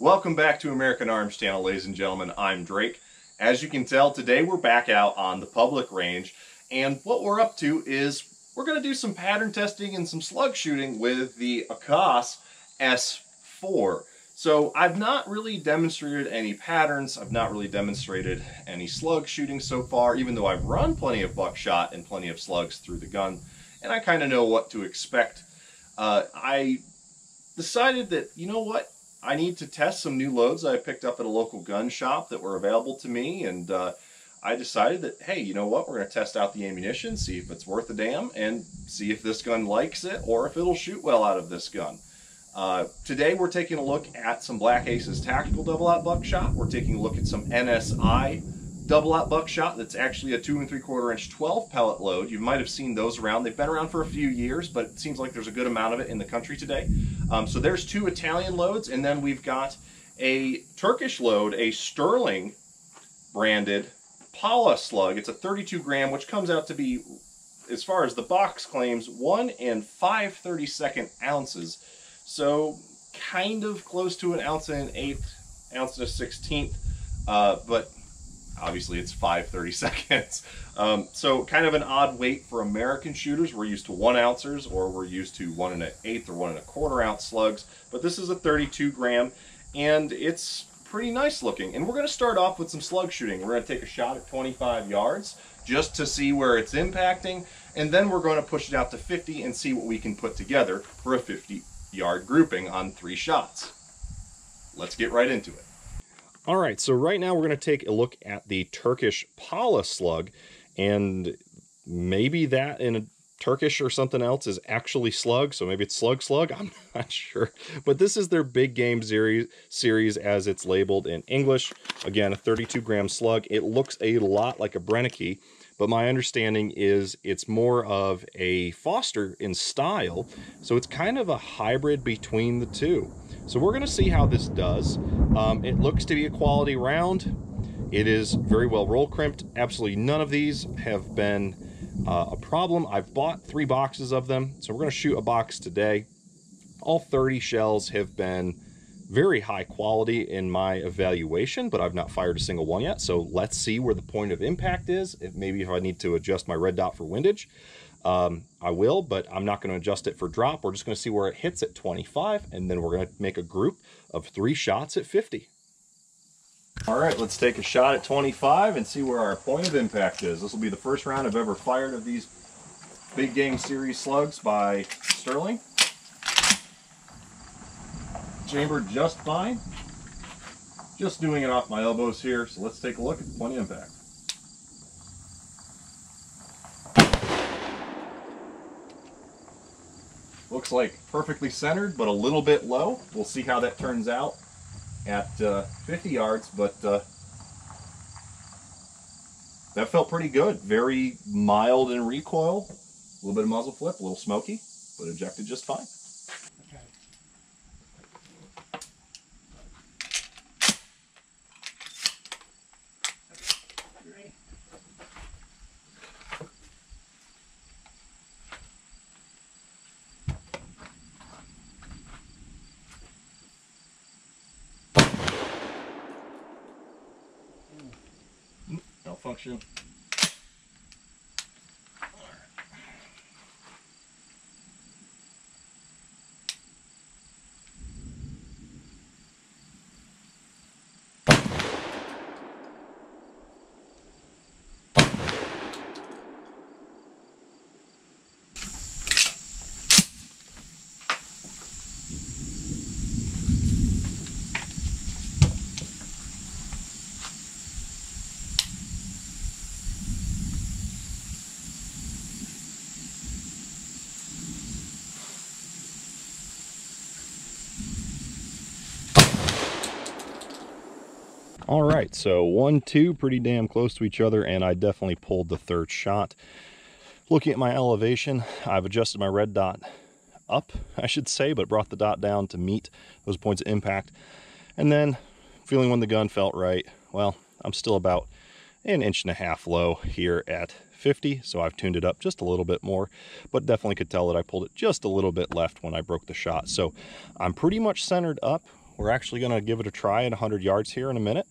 Welcome back to American Arms Channel, ladies and gentlemen. I'm Drake. As you can tell, today we're back out on the public range, and what we're up to is we're going to do some pattern testing and some slug shooting with the AKSA S4. So I've not really demonstrated any patterns, I've not really demonstrated any slug shooting so far, even though I've run plenty of buckshot and plenty of slugs through the gun, and I kind of know what to expect. Uh, I decided that, you know what, I need to test some new loads I picked up at a local gun shop that were available to me, and uh, I decided that, hey, you know what, we're going to test out the ammunition, see if it's worth a damn, and see if this gun likes it or if it'll shoot well out of this gun. Uh, today we're taking a look at some Black Aces tactical double aught buckshot. We're taking a look at some NSI double aught buckshot that's actually a two and three quarter inch 12 pellet load. You might have seen those around. They've been around for a few years, but it seems like there's a good amount of it in the country today. Um, so there's two Italian loads, and then we've got a Turkish load, a Sterling branded Pala slug. It's a 32 gram, which comes out to be, as far as the box claims, one and 5 32nd ounces. So kind of close to an ounce and an eighth, ounce and a sixteenth, uh, but obviously it's 5 32nds. Um, so kind of an odd weight for American shooters. We're used to one ounces or we're used to one and an eighth or one and a quarter ounce slugs, but this is a 32 gram and it's pretty nice looking. And we're gonna start off with some slug shooting. We're gonna take a shot at 25 yards just to see where it's impacting. And then we're gonna push it out to 50 and see what we can put together for a 50 yard grouping on three shots. Let's get right into it. All right, so right now we're going to take a look at the Turkish Pala slug, and maybe that in a Turkish or something else is actually slug, so maybe it's slug slug, I'm not sure. But this is their big game series, series as it's labeled in English. Again, a 32 gram slug. It looks a lot like a Brennecke, but my understanding is it's more of a Foster in style, so it's kind of a hybrid between the two. So we're going to see how this does. Um, it looks to be a quality round. It is very well roll crimped. Absolutely none of these have been uh, a problem. I've bought three boxes of them, so we're going to shoot a box today. All 30 shells have been very high quality in my evaluation, but I've not fired a single one yet. So let's see where the point of impact is. If maybe if I need to adjust my red dot for windage, um, I will, but I'm not going to adjust it for drop. We're just going to see where it hits at 25, and then we're going to make a group of three shots at 50. All right, let's take a shot at 25 and see where our point of impact is. This will be the first round I've ever fired of these big game series slugs by Sterling chambered just fine. Just doing it off my elbows here, so let's take a look at the point of impact. Looks like perfectly centered, but a little bit low. We'll see how that turns out at uh, 50 yards, but uh, that felt pretty good. Very mild in recoil, a little bit of muzzle flip, a little smoky, but ejected just fine. Malfunction. All right, so one, two, pretty damn close to each other, and I definitely pulled the third shot. Looking at my elevation, I've adjusted my red dot up, I should say, but brought the dot down to meet those points of impact. And then feeling when the gun felt right, well, I'm still about an inch and a half low here at 50, so I've tuned it up just a little bit more, but definitely could tell that I pulled it just a little bit left when I broke the shot. So I'm pretty much centered up we're actually going to give it a try at 100 yards here in a minute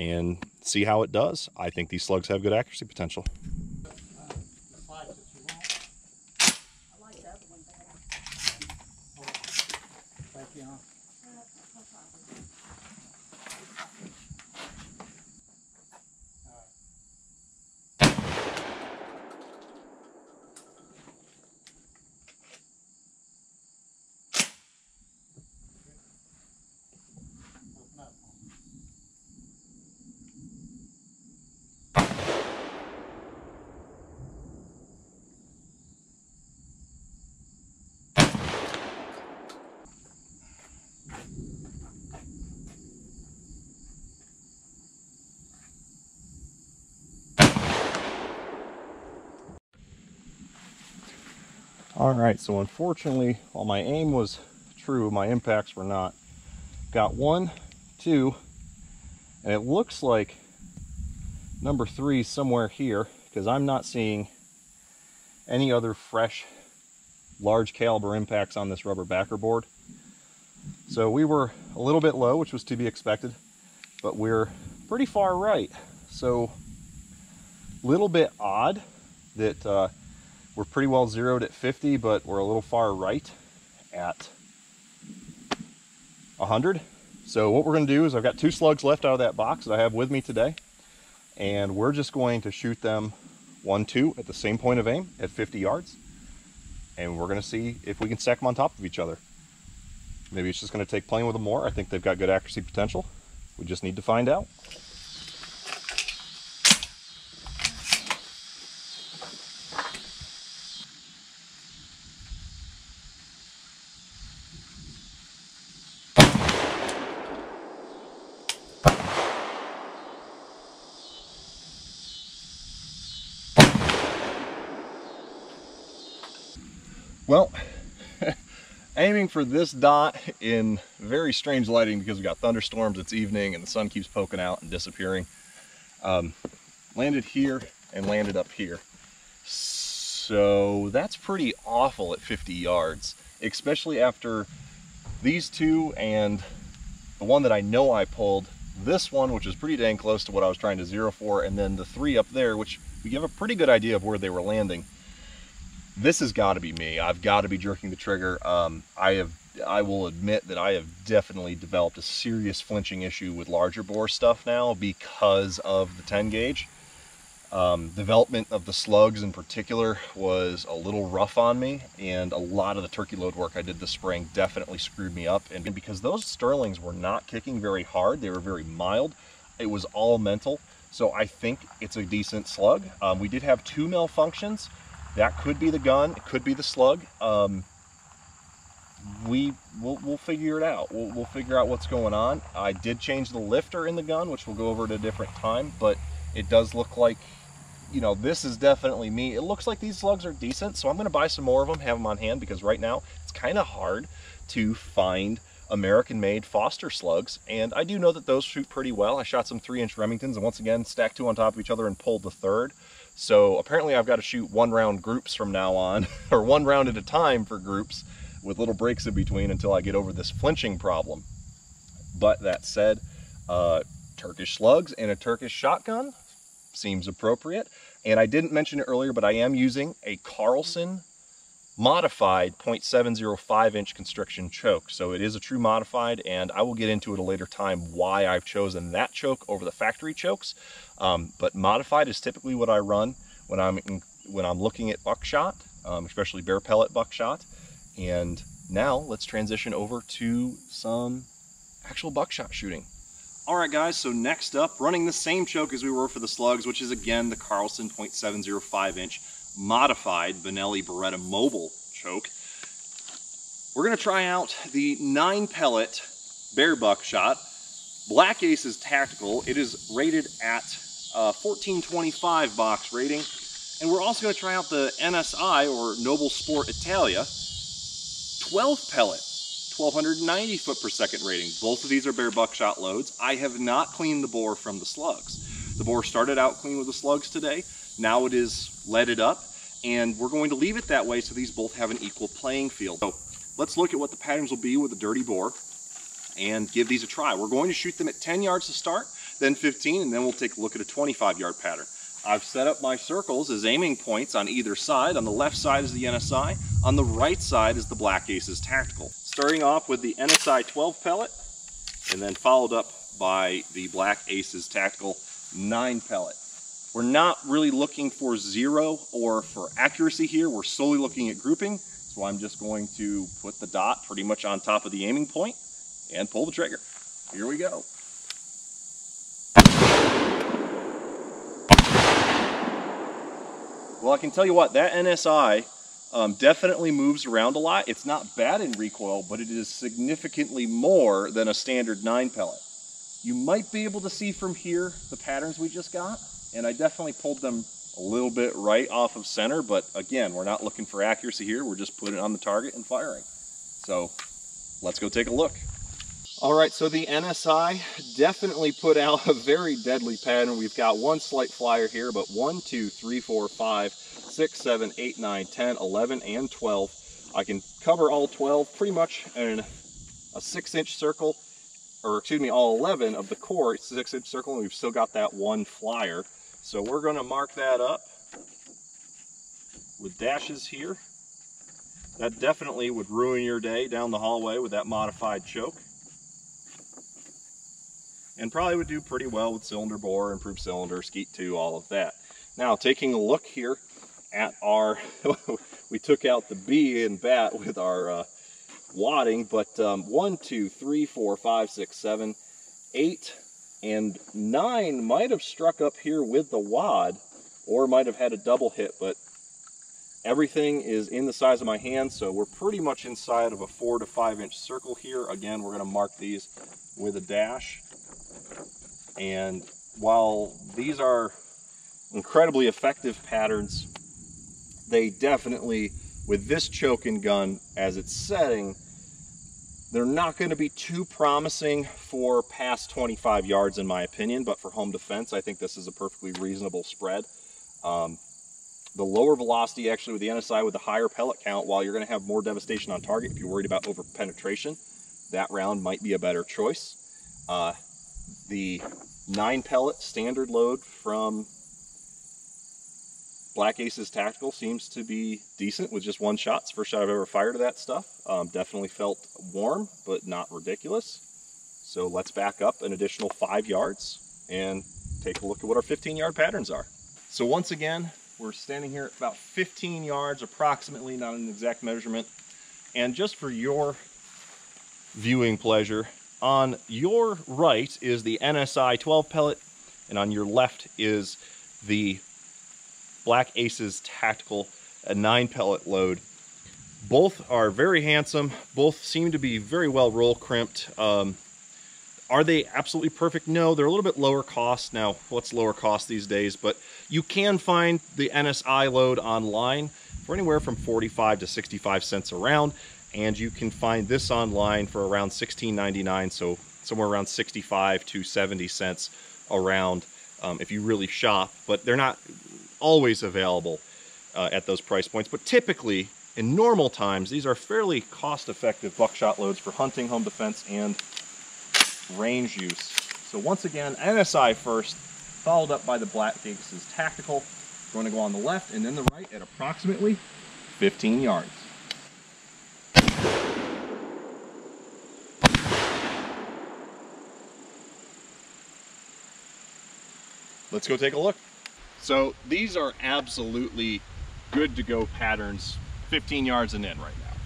and see how it does. I think these slugs have good accuracy potential. All right, so unfortunately, while my aim was true, my impacts were not. Got one, two, and it looks like number three somewhere here because I'm not seeing any other fresh large caliber impacts on this rubber backer board. So we were a little bit low, which was to be expected, but we're pretty far right. So little bit odd that uh, we're pretty well zeroed at 50, but we're a little far right at 100. So what we're going to do is I've got two slugs left out of that box that I have with me today. And we're just going to shoot them one, two at the same point of aim at 50 yards. And we're going to see if we can stack them on top of each other. Maybe it's just going to take playing with them more. I think they've got good accuracy potential. We just need to find out. Well, aiming for this dot in very strange lighting because we got thunderstorms, it's evening, and the sun keeps poking out and disappearing. Um, landed here and landed up here. So that's pretty awful at 50 yards, especially after these two and the one that I know I pulled, this one, which is pretty dang close to what I was trying to zero for, and then the three up there, which we give a pretty good idea of where they were landing this has got to be me. I've got to be jerking the trigger. Um, I have, I will admit that I have definitely developed a serious flinching issue with larger bore stuff now because of the 10 gauge. Um, development of the slugs in particular was a little rough on me and a lot of the turkey load work I did this spring definitely screwed me up and because those Sterlings were not kicking very hard, they were very mild, it was all mental. So I think it's a decent slug. Um, we did have two malfunctions. That could be the gun. It could be the slug. Um, we we'll, we'll figure it out. We'll, we'll figure out what's going on. I did change the lifter in the gun, which we'll go over at a different time, but it does look like, you know, this is definitely me. It looks like these slugs are decent, so I'm going to buy some more of them, have them on hand, because right now it's kind of hard to find American-made Foster slugs, and I do know that those shoot pretty well. I shot some 3-inch Remingtons, and once again, stacked two on top of each other and pulled the third. So apparently I've got to shoot one round groups from now on, or one round at a time for groups with little breaks in between until I get over this flinching problem. But that said, uh, Turkish slugs and a Turkish shotgun seems appropriate. And I didn't mention it earlier, but I am using a Carlson modified 0.705 inch constriction choke. So it is a true modified, and I will get into at a later time why I've chosen that choke over the factory chokes. Um, but modified is typically what I run when I'm in, when I'm looking at buckshot, um, especially bear pellet buckshot. And now let's transition over to some actual buckshot shooting. All right, guys, so next up, running the same choke as we were for the slugs, which is again the Carlson 0.705 inch modified Benelli Beretta Mobil choke. We're gonna try out the nine pellet bear buckshot. Black Ace is tactical. It is rated at 1425 box rating. And we're also going to try out the NSI, or Noble Sport Italia, 12 pellet, 1290 foot per second rating. Both of these are bear buckshot loads. I have not cleaned the bore from the slugs. The bore started out clean with the slugs today. Now it is leaded up, and we're going to leave it that way so these both have an equal playing field. So let's look at what the patterns will be with a dirty bore. and give these a try. We're going to shoot them at 10 yards to start, then 15, and then we'll take a look at a 25 yard pattern. I've set up my circles as aiming points on either side. On the left side is the NSI, on the right side is the Black Aces Tactical. Starting off with the NSI 12 pellet, and then followed up by the Black Aces Tactical 9 pellet. We're not really looking for zero or for accuracy here. We're solely looking at grouping. So I'm just going to put the dot pretty much on top of the aiming point and pull the trigger. Here we go. Well, I can tell you what, that NSI um, definitely moves around a lot. It's not bad in recoil, but it is significantly more than a standard 9 pellet. You might be able to see from here the patterns we just got, and I definitely pulled them a little bit right off of center, but again, we're not looking for accuracy here. We're just putting it on the target and firing. So let's go take a look. All right, so the NSI definitely put out a very deadly pattern. We've got one slight flyer here, but one, two, three, four, five, six, seven, eight, nine, 10, 11, and 12. I can cover all 12 pretty much in a six inch circle, or excuse me, all 11 of the core six inch circle, and we've still got that one flyer. So we're gonna mark that up with dashes here. That definitely would ruin your day down the hallway with that modified choke and probably would do pretty well with cylinder bore, improved cylinder, Skeet 2, all of that. Now, taking a look here at our, we took out the B in bat with our uh, wadding, but um, one, two, three, four, five, six, seven, eight, and 9 might have struck up here with the wad, or might have had a double hit, but everything is in the size of my hand, so we're pretty much inside of a 4 to 5 inch circle here. Again, we're going to mark these with a dash. And while these are incredibly effective patterns, they definitely, with this choking gun as it's setting, they're not going to be too promising for past 25 yards in my opinion, but for home defense, I think this is a perfectly reasonable spread. Um, the lower velocity actually with the NSI with the higher pellet count, while you're going to have more devastation on target if you're worried about over penetration, that round might be a better choice. Uh, the nine pellet standard load from Black Aces Tactical seems to be decent with just one shot. It's the first shot I've ever fired of that stuff. Um, definitely felt warm, but not ridiculous. So let's back up an additional five yards and take a look at what our 15 yard patterns are. So once again, we're standing here about 15 yards approximately, not an exact measurement. And just for your viewing pleasure, on your right is the NSI 12 pellet, and on your left is the Black Aces Tactical a 9 pellet load. Both are very handsome. Both seem to be very well roll crimped. Um, are they absolutely perfect? No, they're a little bit lower cost. Now, what's lower cost these days? But you can find the NSI load online for anywhere from 45 to 65 cents a round and you can find this online for around $16.99 so somewhere around 65 to 70 cents around um, if you really shop but they're not always available uh, at those price points but typically in normal times these are fairly cost-effective buckshot loads for hunting home defense and range use so once again NSI first followed up by the Black Aces Tactical We're going to go on the left and then the right at approximately 15 yards let's go take a look. So these are absolutely good to go patterns 15 yards and in right now.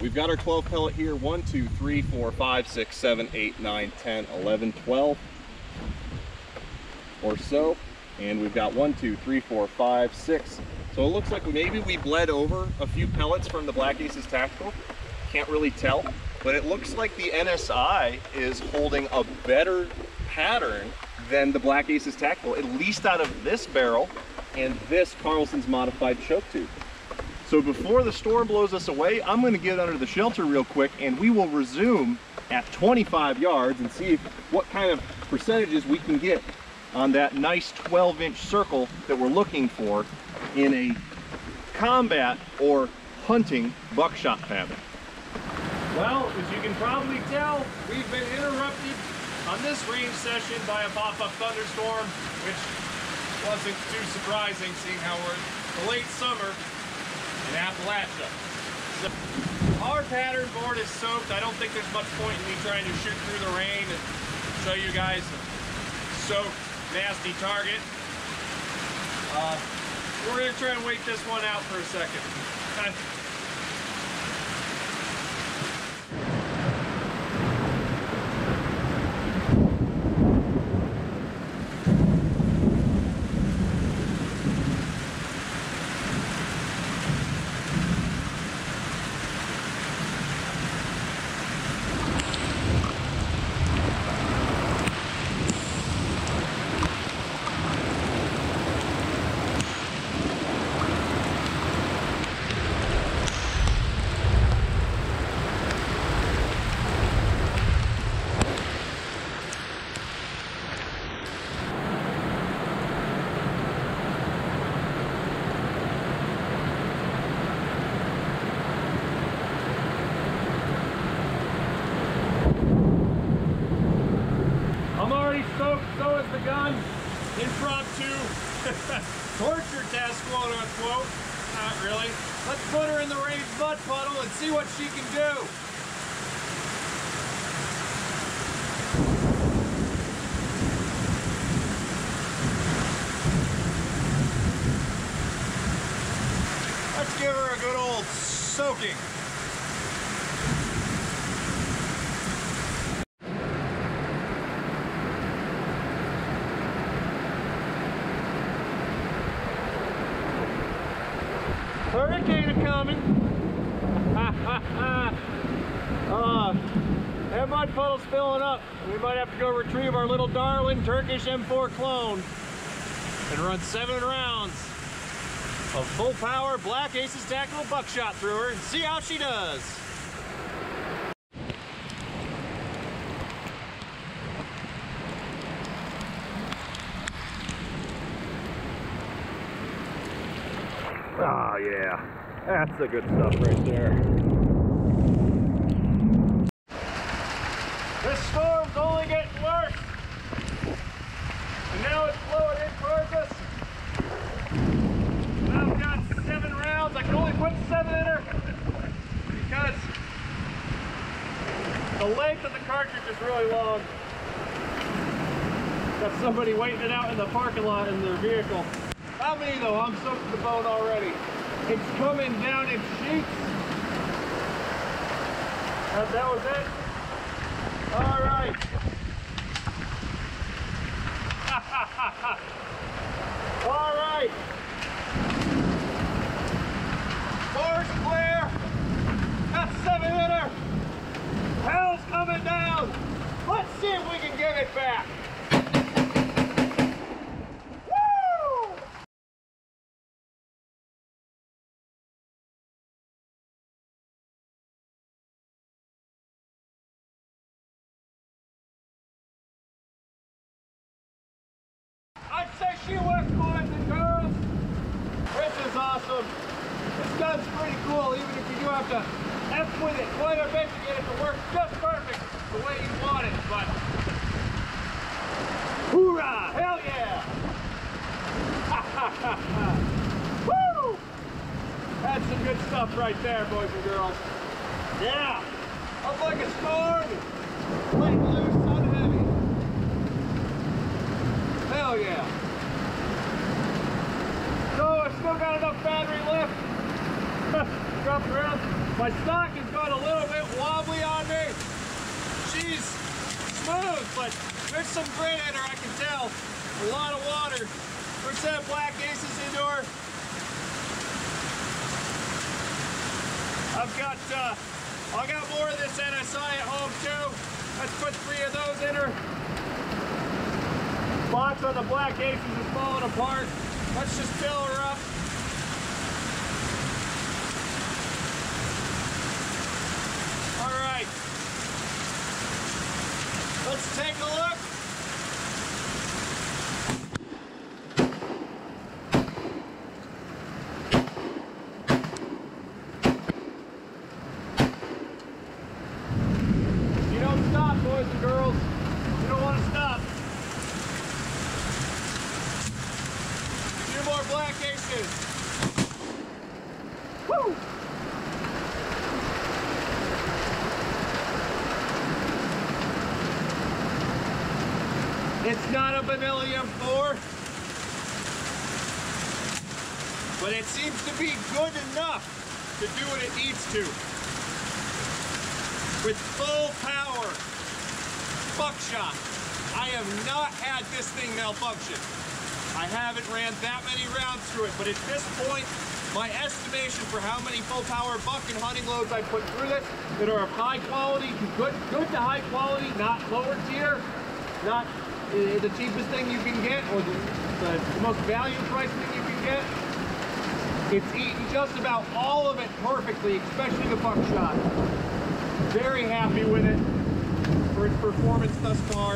We've got our 12 pellet here, 1, 2, 3, 4, 5, 6, 7, 8, 9, 10, 11, 12 or so. And we've got 1, 2, 3, 4, 5, 6. So it looks like maybe we bled over a few pellets from the Black Aces Tactical. Can't really tell, but it looks like the NSI is holding a better pattern than the Black Aces Tactical, at least out of this barrel and this Carlson's modified choke tube. So before the storm blows us away, I'm gonna get under the shelter real quick and we will resume at 25 yards and see what kind of percentages we can get on that nice 12 inch circle that we're looking for in a combat or hunting buckshot pattern. Well, as you can probably tell, we've been interrupted on this range session by a pop-up thunderstorm, which wasn't too surprising seeing how we're in the late summer in Appalachia. So, our pattern board is soaked. I don't think there's much point in me trying to shoot through the rain and show you guys a soaked, nasty target. Uh, we're gonna try and wait this one out for a second. I'm already soaked, so is the gun. Impromptu torture test, quote unquote. Not really. Let's put her in the range mud puddle and see what she can do. Let's give her a good old soaking. Coming. uh, that mud puddle's filling up. We might have to go retrieve our little darling Turkish M4 clone and run seven rounds of full power Black Aces tactical buckshot through her and see how she does. Oh yeah, that's the good stuff right there. This storm's only getting worse. And now it's blowing in towards us. I've got seven rounds. I can only put seven in her because the length of the cartridge is really long. Got somebody waiting it out in the parking lot in their vehicle. How many though? I'm soaked to the bone already. It's coming down in sheets. That, that was it. All right. All right. Doors clear. That's seven hitter. Hell's coming down. Let's see if we can get it back. Woo! I'd say she works, boys and girls. This is awesome. This gun's pretty cool, even if you do have to F with it quite a bit to get it to work just perfect the way you want it. But hoorah! Hell yeah! Woo! That's some good stuff right there, boys and girls. Yeah! Up like a storm, light loose, unheavy. Hell yeah. So I've still got enough battery left. Dropped around. My stock has got a little bit wobbly on me. She's smooth, but there's some grit in her, I can tell. A lot of water. There's that black aces into her. I've got uh, I got more of this NSI at home too. Let's put three of those in her. Box on the black aces is falling apart. Let's just fill her up. All right. Let's take a look. that case is. Woo! It's not a vanilla M4, but it seems to be good enough to do what it needs to. With full power, buckshot. I have not had this thing malfunction. I haven't ran that many rounds through it, but at this point, my estimation for how many full power buck and hunting loads I put through this that are of high quality, good, good to high quality, not lower tier, not Uh, the cheapest thing you can get or the, the, most value price thing you can get. It's eaten just about all of it perfectly, especially the buckshot. Very happy with it for its performance thus far.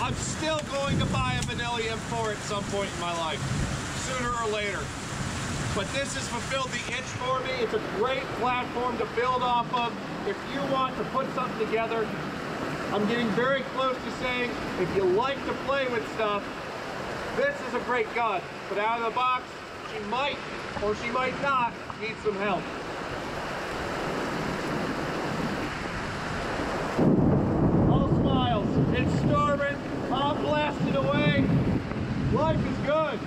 I'm still going to buy a Vanilla M4 at some point in my life, sooner or later. But this has fulfilled the itch for me. It's a great platform to build off of if you want to put something together I'm getting very close to saying, if you like to play with stuff, this is a great gun. But out of the box, she might, or she might not, need some help. All smiles. It's storming. I'm blasting away. Life is good.